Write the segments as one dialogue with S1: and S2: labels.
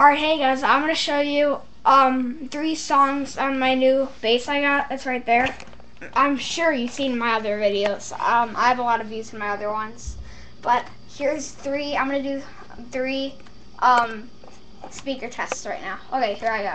S1: Alright, hey guys, I'm going to show you um, three songs on my new bass I got. It's right there. I'm sure you've seen my other videos. Um, I have a lot of views in my other ones. But here's three. I'm going to do three um, speaker tests right now. Okay, here I go.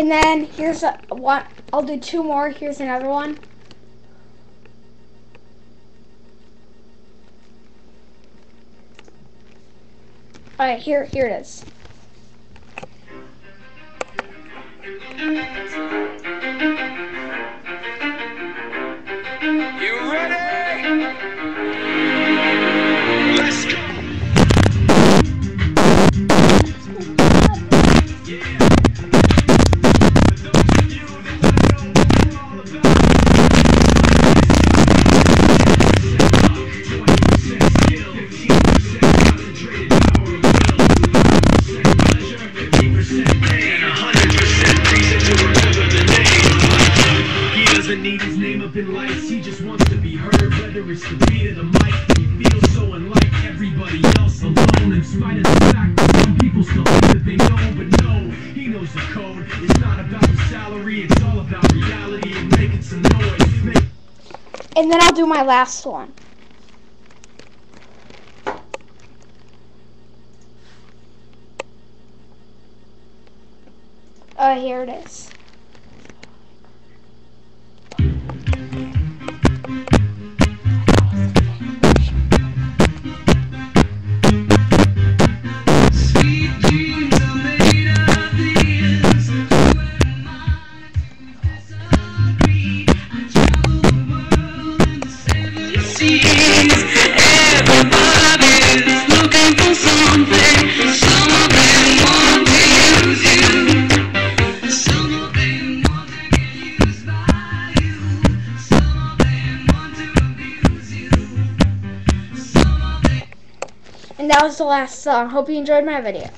S1: And then here's a, one. I'll do two more. Here's another one. All right, here, here it is.
S2: Need his name up in lights, he just wants to be heard. Whether it's the beat the mic, he feels so unlike everybody else alone. In spite of the fact that some people still think that they know, but no, he knows the code. It's not about the salary, it's all about reality and making some noise. Make
S1: And then I'll do my last one. Uh, here it is. And that was the last song. Hope you enjoyed my video.